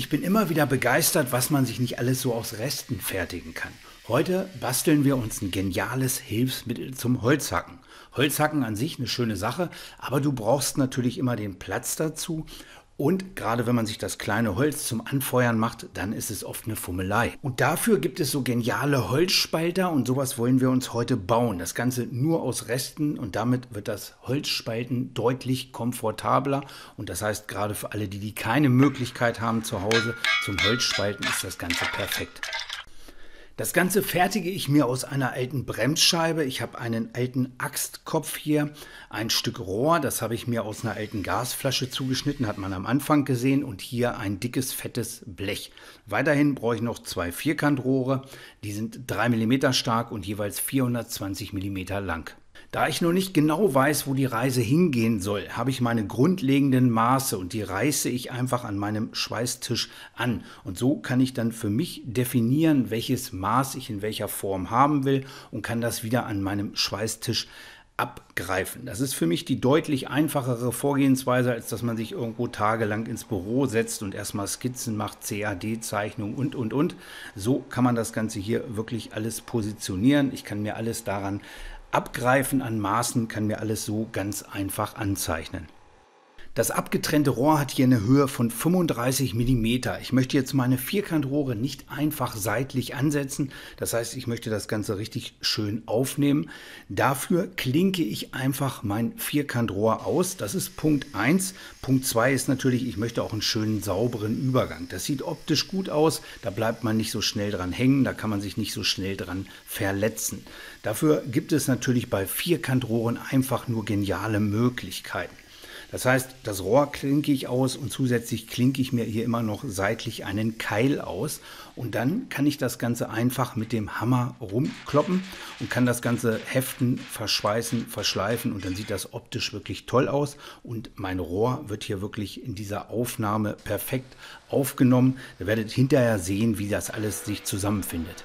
Ich bin immer wieder begeistert, was man sich nicht alles so aus Resten fertigen kann. Heute basteln wir uns ein geniales Hilfsmittel zum Holzhacken. Holzhacken an sich eine schöne Sache, aber du brauchst natürlich immer den Platz dazu und gerade wenn man sich das kleine Holz zum Anfeuern macht, dann ist es oft eine Fummelei. Und dafür gibt es so geniale Holzspalter und sowas wollen wir uns heute bauen. Das Ganze nur aus Resten und damit wird das Holzspalten deutlich komfortabler. Und das heißt, gerade für alle, die, die keine Möglichkeit haben zu Hause zum Holzspalten, ist das Ganze perfekt. Das Ganze fertige ich mir aus einer alten Bremsscheibe. Ich habe einen alten Axtkopf hier, ein Stück Rohr, das habe ich mir aus einer alten Gasflasche zugeschnitten, hat man am Anfang gesehen, und hier ein dickes, fettes Blech. Weiterhin brauche ich noch zwei Vierkantrohre, die sind 3 mm stark und jeweils 420 mm lang. Da ich noch nicht genau weiß, wo die Reise hingehen soll, habe ich meine grundlegenden Maße und die reiße ich einfach an meinem Schweißtisch an. Und so kann ich dann für mich definieren, welches Maß ich in welcher Form haben will und kann das wieder an meinem Schweißtisch abgreifen. Das ist für mich die deutlich einfachere Vorgehensweise, als dass man sich irgendwo tagelang ins Büro setzt und erstmal Skizzen macht, CAD-Zeichnung und, und, und. So kann man das Ganze hier wirklich alles positionieren. Ich kann mir alles daran Abgreifen an Maßen kann mir alles so ganz einfach anzeichnen. Das abgetrennte Rohr hat hier eine Höhe von 35 mm. Ich möchte jetzt meine Vierkantrohre nicht einfach seitlich ansetzen. Das heißt, ich möchte das Ganze richtig schön aufnehmen. Dafür klinke ich einfach mein Vierkantrohr aus. Das ist Punkt 1. Punkt 2 ist natürlich, ich möchte auch einen schönen sauberen Übergang. Das sieht optisch gut aus. Da bleibt man nicht so schnell dran hängen. Da kann man sich nicht so schnell dran verletzen. Dafür gibt es natürlich bei Vierkantrohren einfach nur geniale Möglichkeiten. Das heißt, das Rohr klinke ich aus und zusätzlich klinke ich mir hier immer noch seitlich einen Keil aus. Und dann kann ich das Ganze einfach mit dem Hammer rumkloppen und kann das Ganze heften, verschweißen, verschleifen und dann sieht das optisch wirklich toll aus. Und mein Rohr wird hier wirklich in dieser Aufnahme perfekt aufgenommen. Ihr werdet hinterher sehen, wie das alles sich zusammenfindet.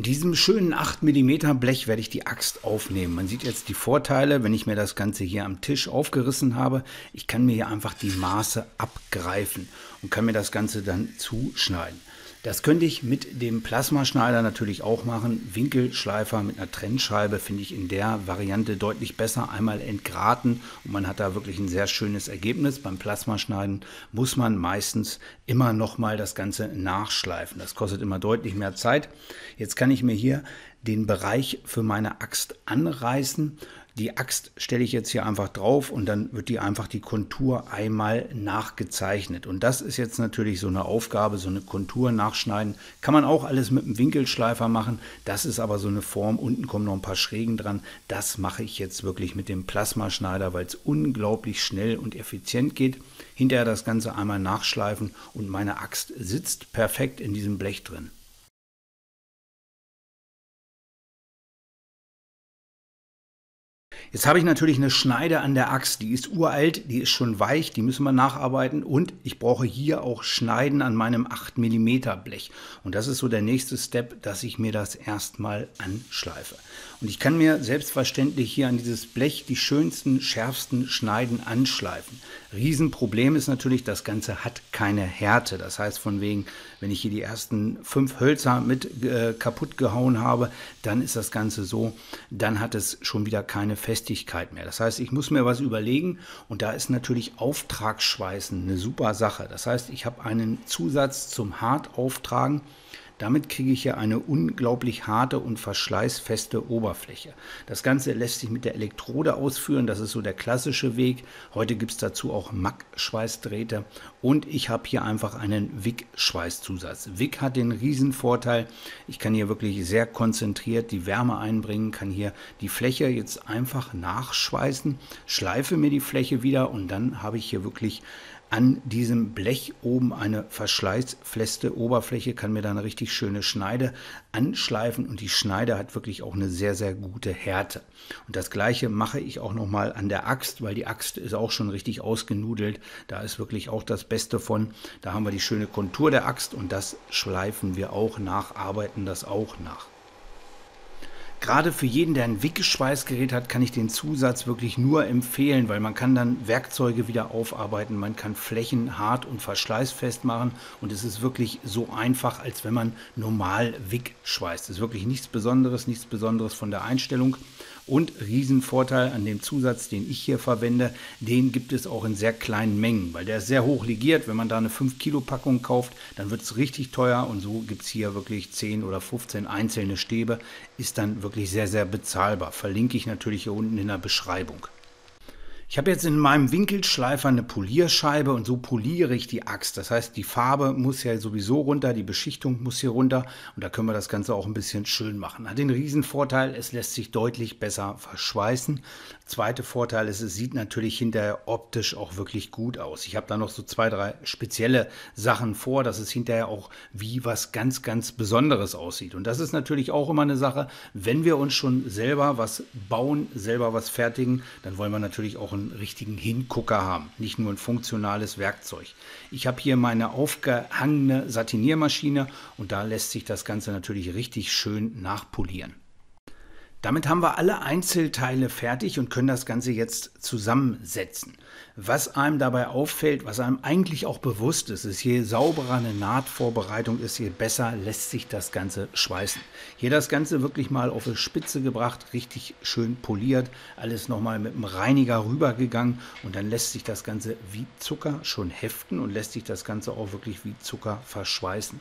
In diesem schönen 8 mm Blech werde ich die Axt aufnehmen. Man sieht jetzt die Vorteile, wenn ich mir das Ganze hier am Tisch aufgerissen habe. Ich kann mir hier einfach die Maße abgreifen und kann mir das Ganze dann zuschneiden. Das könnte ich mit dem Plasmaschneider natürlich auch machen. Winkelschleifer mit einer Trennscheibe finde ich in der Variante deutlich besser. Einmal entgraten und man hat da wirklich ein sehr schönes Ergebnis. Beim Plasmaschneiden muss man meistens immer nochmal das Ganze nachschleifen. Das kostet immer deutlich mehr Zeit. Jetzt kann ich mir hier den Bereich für meine Axt anreißen die Axt stelle ich jetzt hier einfach drauf und dann wird die einfach die Kontur einmal nachgezeichnet. Und das ist jetzt natürlich so eine Aufgabe, so eine Kontur nachschneiden. Kann man auch alles mit einem Winkelschleifer machen. Das ist aber so eine Form. Unten kommen noch ein paar Schrägen dran. Das mache ich jetzt wirklich mit dem Plasmaschneider, weil es unglaublich schnell und effizient geht. Hinterher das Ganze einmal nachschleifen und meine Axt sitzt perfekt in diesem Blech drin. Jetzt habe ich natürlich eine Schneide an der Axt, die ist uralt, die ist schon weich, die müssen wir nacharbeiten und ich brauche hier auch Schneiden an meinem 8 mm Blech. Und das ist so der nächste Step, dass ich mir das erstmal anschleife. Und ich kann mir selbstverständlich hier an dieses Blech die schönsten, schärfsten Schneiden anschleifen. Riesenproblem ist natürlich, das Ganze hat keine Härte. Das heißt, von wegen, wenn ich hier die ersten fünf Hölzer mit äh, kaputt gehauen habe, dann ist das Ganze so, dann hat es schon wieder keine Festigkeit mehr. Das heißt, ich muss mir was überlegen und da ist natürlich Auftragsschweißen eine super Sache. Das heißt, ich habe einen Zusatz zum Hartauftragen damit kriege ich ja eine unglaublich harte und verschleißfeste Oberfläche. Das Ganze lässt sich mit der Elektrode ausführen, das ist so der klassische Weg. Heute gibt es dazu auch Mack-Schweißdrähte und ich habe hier einfach einen Wick-Schweißzusatz. Wick hat den riesen Vorteil, ich kann hier wirklich sehr konzentriert die Wärme einbringen, kann hier die Fläche jetzt einfach nachschweißen, schleife mir die Fläche wieder und dann habe ich hier wirklich an diesem Blech oben eine verschleißfeste Oberfläche, kann mir da eine richtig schöne Schneide anschleifen und die Schneide hat wirklich auch eine sehr, sehr gute Härte. Und das gleiche mache ich auch nochmal an der Axt, weil die Axt ist auch schon richtig ausgenudelt. Da ist wirklich auch das Beste von. Da haben wir die schöne Kontur der Axt und das schleifen wir auch nach, arbeiten das auch nach. Gerade für jeden, der ein Wickelschweißgerät hat, kann ich den Zusatz wirklich nur empfehlen, weil man kann dann Werkzeuge wieder aufarbeiten, man kann Flächen hart und verschleißfest machen und es ist wirklich so einfach, als wenn man normal Wick schweißt. Es ist wirklich nichts Besonderes, nichts Besonderes von der Einstellung. Und Riesenvorteil an dem Zusatz, den ich hier verwende, den gibt es auch in sehr kleinen Mengen, weil der ist sehr hoch ligiert. Wenn man da eine 5 Kilo Packung kauft, dann wird es richtig teuer und so gibt es hier wirklich 10 oder 15 einzelne Stäbe. Ist dann wirklich sehr, sehr bezahlbar. Verlinke ich natürlich hier unten in der Beschreibung. Ich habe jetzt in meinem Winkelschleifer eine Polierscheibe und so poliere ich die Axt. Das heißt, die Farbe muss ja sowieso runter, die Beschichtung muss hier runter und da können wir das Ganze auch ein bisschen schön machen. Hat den Riesenvorteil, es lässt sich deutlich besser verschweißen. Zweiter Vorteil ist, es sieht natürlich hinterher optisch auch wirklich gut aus. Ich habe da noch so zwei, drei spezielle Sachen vor, dass es hinterher auch wie was ganz, ganz Besonderes aussieht. Und das ist natürlich auch immer eine Sache, wenn wir uns schon selber was bauen, selber was fertigen, dann wollen wir natürlich auch einen richtigen Hingucker haben, nicht nur ein funktionales Werkzeug. Ich habe hier meine aufgehangene Satiniermaschine und da lässt sich das Ganze natürlich richtig schön nachpolieren. Damit haben wir alle Einzelteile fertig und können das Ganze jetzt zusammensetzen. Was einem dabei auffällt, was einem eigentlich auch bewusst ist, ist, je sauberer eine Nahtvorbereitung ist, je besser lässt sich das Ganze schweißen. Hier das Ganze wirklich mal auf die Spitze gebracht, richtig schön poliert, alles nochmal mit dem Reiniger rübergegangen und dann lässt sich das Ganze wie Zucker schon heften und lässt sich das Ganze auch wirklich wie Zucker verschweißen.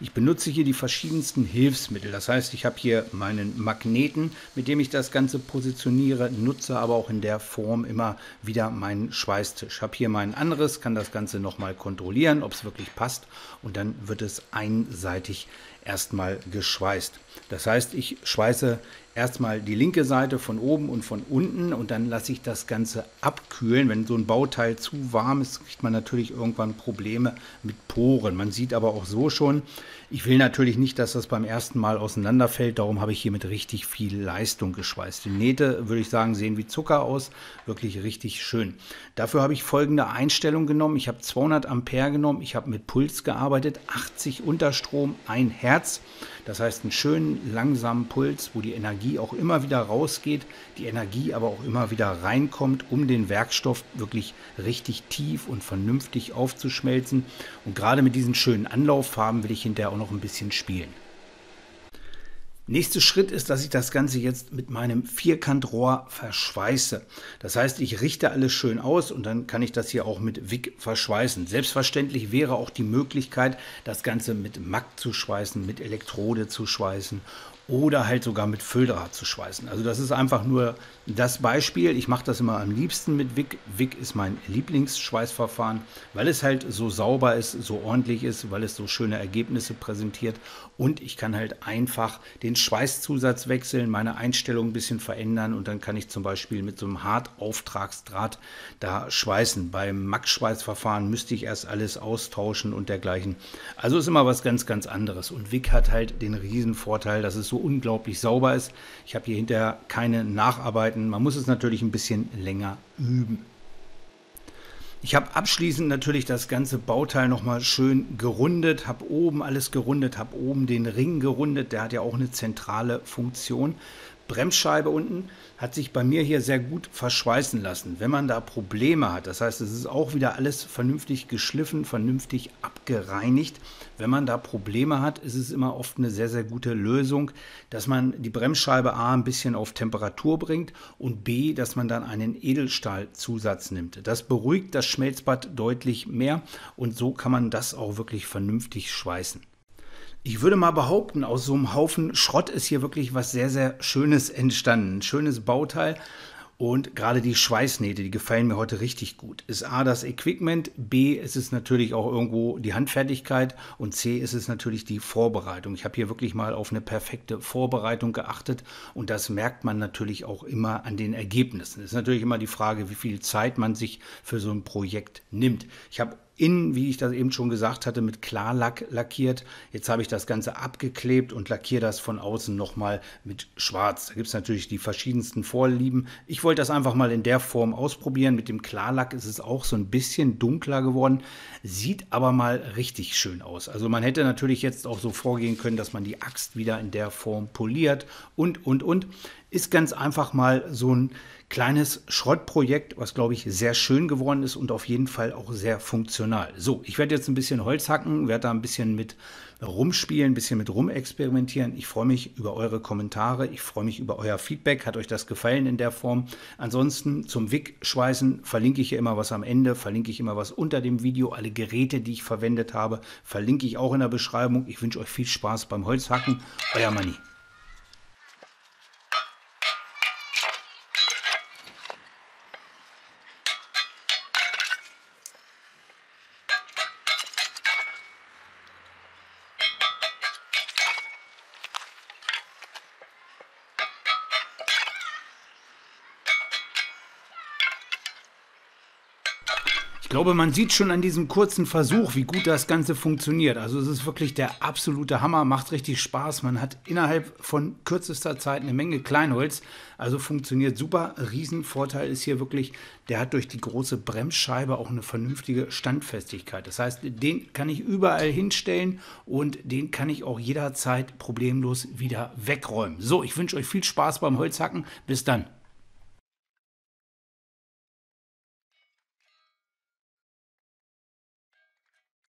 Ich benutze hier die verschiedensten Hilfsmittel. Das heißt, ich habe hier meinen Magneten, mit dem ich das Ganze positioniere, nutze aber auch in der Form immer wieder meinen Schweißtisch. Habe hier mein anderes, kann das Ganze nochmal kontrollieren, ob es wirklich passt und dann wird es einseitig erstmal geschweißt. Das heißt, ich schweiße erstmal die linke Seite von oben und von unten und dann lasse ich das Ganze abkühlen. Wenn so ein Bauteil zu warm ist, kriegt man natürlich irgendwann Probleme mit Poren. Man sieht aber auch so schon, ich will natürlich nicht, dass das beim ersten Mal auseinanderfällt, darum habe ich hier mit richtig viel Leistung geschweißt. Die Nähte, würde ich sagen, sehen wie Zucker aus, wirklich richtig schön. Dafür habe ich folgende Einstellung genommen. Ich habe 200 Ampere genommen, ich habe mit Puls gearbeitet, 80 Unterstrom, ein Herz. Das heißt, einen schönen langsamen Puls, wo die Energie auch immer wieder rausgeht, die Energie aber auch immer wieder reinkommt, um den Werkstoff wirklich richtig tief und vernünftig aufzuschmelzen. Und gerade mit diesen schönen Anlauffarben will ich hinterher auch noch ein bisschen spielen. Nächster Schritt ist, dass ich das Ganze jetzt mit meinem Vierkantrohr verschweiße. Das heißt, ich richte alles schön aus und dann kann ich das hier auch mit Wick verschweißen. Selbstverständlich wäre auch die Möglichkeit, das Ganze mit Mack zu schweißen, mit Elektrode zu schweißen oder halt sogar mit Fülldraht zu schweißen. Also das ist einfach nur das Beispiel. Ich mache das immer am liebsten mit Wick. Wick ist mein Lieblingsschweißverfahren, weil es halt so sauber ist, so ordentlich ist, weil es so schöne Ergebnisse präsentiert und ich kann halt einfach den Schweißzusatz wechseln, meine Einstellung ein bisschen verändern und dann kann ich zum Beispiel mit so einem Hartauftragsdraht da schweißen. Beim Max-Schweißverfahren müsste ich erst alles austauschen und dergleichen. Also ist immer was ganz, ganz anderes und Wick hat halt den riesen Vorteil, dass es so unglaublich sauber ist. Ich habe hier hinterher keine Nacharbeiten. Man muss es natürlich ein bisschen länger üben. Ich habe abschließend natürlich das ganze Bauteil nochmal schön gerundet, habe oben alles gerundet, habe oben den Ring gerundet, der hat ja auch eine zentrale Funktion. Bremsscheibe unten hat sich bei mir hier sehr gut verschweißen lassen. Wenn man da Probleme hat, das heißt, es ist auch wieder alles vernünftig geschliffen, vernünftig abgereinigt. Wenn man da Probleme hat, ist es immer oft eine sehr, sehr gute Lösung, dass man die Bremsscheibe A ein bisschen auf Temperatur bringt und B, dass man dann einen Edelstahlzusatz nimmt. Das beruhigt das Schmelzbad deutlich mehr und so kann man das auch wirklich vernünftig schweißen. Ich würde mal behaupten, aus so einem Haufen Schrott ist hier wirklich was sehr, sehr Schönes entstanden. Ein schönes Bauteil. Und gerade die Schweißnähte, die gefallen mir heute richtig gut. Ist A das Equipment, B ist es natürlich auch irgendwo die Handfertigkeit und C ist es natürlich die Vorbereitung. Ich habe hier wirklich mal auf eine perfekte Vorbereitung geachtet und das merkt man natürlich auch immer an den Ergebnissen. Ist natürlich immer die Frage, wie viel Zeit man sich für so ein Projekt nimmt. Ich habe innen, wie ich das eben schon gesagt hatte, mit Klarlack lackiert. Jetzt habe ich das Ganze abgeklebt und lackiere das von außen nochmal mit Schwarz. Da gibt es natürlich die verschiedensten Vorlieben. Ich wollte das einfach mal in der Form ausprobieren. Mit dem Klarlack ist es auch so ein bisschen dunkler geworden, sieht aber mal richtig schön aus. Also man hätte natürlich jetzt auch so vorgehen können, dass man die Axt wieder in der Form poliert und, und, und. Ist ganz einfach mal so ein kleines Schrottprojekt, was glaube ich sehr schön geworden ist und auf jeden Fall auch sehr funktional. So, ich werde jetzt ein bisschen Holz hacken, werde da ein bisschen mit rumspielen, ein bisschen mit rumexperimentieren. Ich freue mich über eure Kommentare, ich freue mich über euer Feedback. Hat euch das gefallen in der Form? Ansonsten zum Wick-Schweißen verlinke ich hier immer was am Ende, verlinke ich immer was unter dem Video. Alle Geräte, die ich verwendet habe, verlinke ich auch in der Beschreibung. Ich wünsche euch viel Spaß beim Holzhacken. Euer Manni. Ich glaube, man sieht schon an diesem kurzen Versuch, wie gut das Ganze funktioniert. Also es ist wirklich der absolute Hammer, macht richtig Spaß. Man hat innerhalb von kürzester Zeit eine Menge Kleinholz. Also funktioniert super. Riesenvorteil ist hier wirklich, der hat durch die große Bremsscheibe auch eine vernünftige Standfestigkeit. Das heißt, den kann ich überall hinstellen und den kann ich auch jederzeit problemlos wieder wegräumen. So, ich wünsche euch viel Spaß beim Holzhacken. Bis dann.